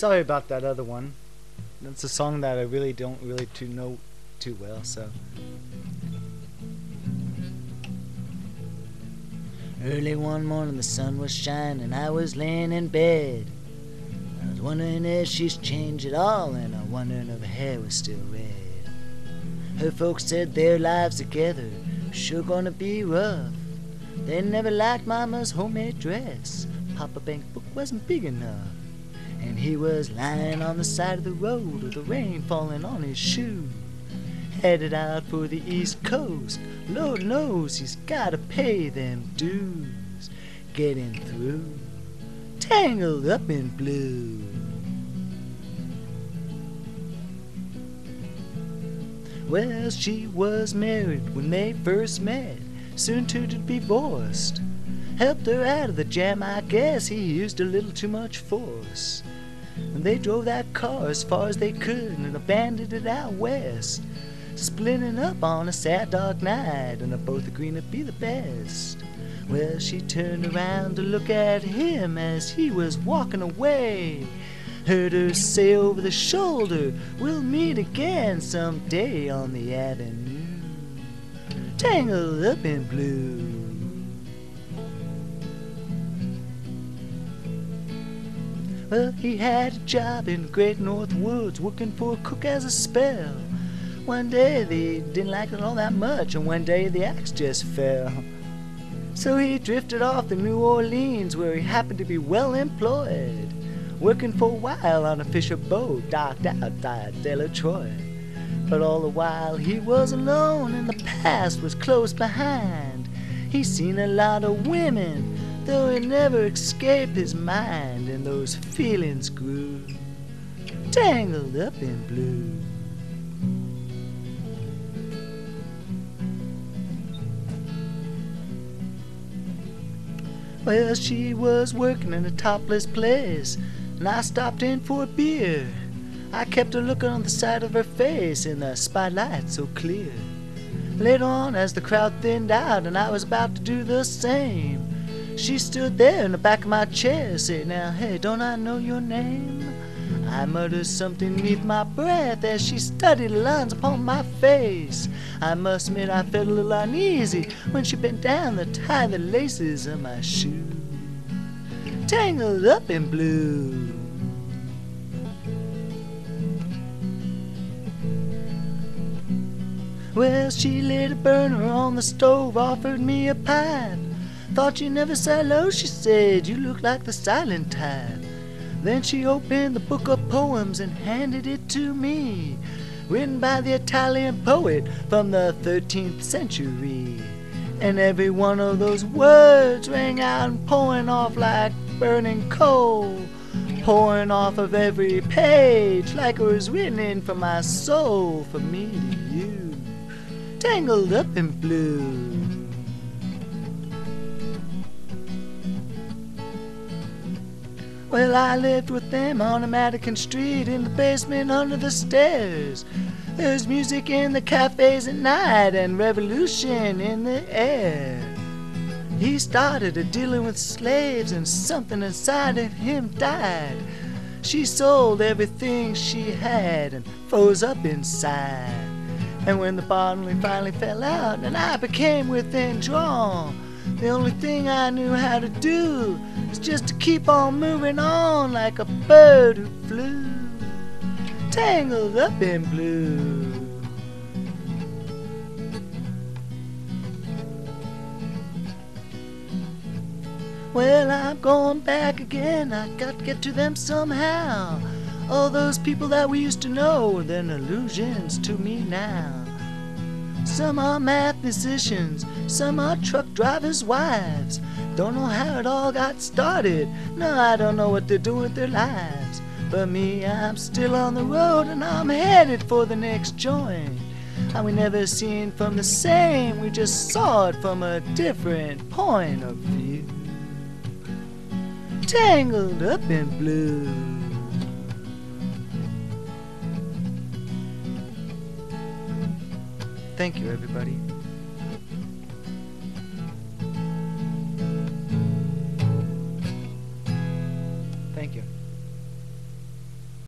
sorry about that other one. That's a song that I really don't really to know too well, so. Early one morning the sun was shining, I was laying in bed. I was wondering if she's changed at all, and I wondering if her hair was still red. Her folks said their lives together sure gonna be rough. They never liked Mama's homemade dress. Papa Bank book wasn't big enough. And he was lying on the side of the road with the rain falling on his shoe. Headed out for the East Coast. Lord knows he's gotta pay them dues. Getting through. Tangled up in blue. Well, she was married when they first met, soon to be divorced. Helped her out of the jam, I guess he used a little too much force. And they drove that car as far as they could and abandoned it out west. Splitting up on a sad dark night, and they both agreeing to be the best. Well, she turned around to look at him as he was walking away. Heard her say over the shoulder, We'll meet again someday on the avenue. Tangled up in blue. Well, he had a job in the great north woods, working for a cook as a spell. One day they didn't like it all that much, and one day the axe just fell. So he drifted off to New Orleans, where he happened to be well employed working for a while on a fisher boat docked out by Detroit. But all the while he was alone and the past was close behind. He seen a lot of women, though it never escaped his mind, and those feelings grew tangled up in blue. Well, she was working in a topless place and I stopped in for a beer. I kept a looking on the side of her face in the spotlight so clear. Later on, as the crowd thinned out and I was about to do the same, she stood there in the back of my chair, saying, Now, hey, don't I know your name? I muttered something neath my breath as she studied the lines upon my face. I must admit I felt a little uneasy when she bent down to tie the laces of my shoe tangled up in blue. Well, she lit a burner on the stove, offered me a pipe. Thought you never said hello, she said. You look like the silent type. Then she opened the book of poems and handed it to me, written by the Italian poet from the 13th century. And every one of those words rang out and pouring off like burning coal pouring off of every page like it was written in from my soul for me to you, tangled up in blue. Well, I lived with them on a Madigan Street in the basement under the stairs. There's music in the cafes at night and revolution in the air. He started a dealing with slaves, and something inside of him died. She sold everything she had and froze up inside. And when the bottle finally fell out and I became within withdrawn, the only thing I knew how to do was just to keep on moving on like a bird who flew, tangled up in blue. Well, I'm going back again. I got to get to them somehow. All those people that we used to know, are then illusions to me now. Some are mathematicians, some are truck drivers' wives. Don't know how it all got started. No, I don't know what they're doing with their lives. But me, I'm still on the road and I'm headed for the next joint. And we never seen from the same, we just saw it from a different point of view tangled up in blue. Thank you, everybody.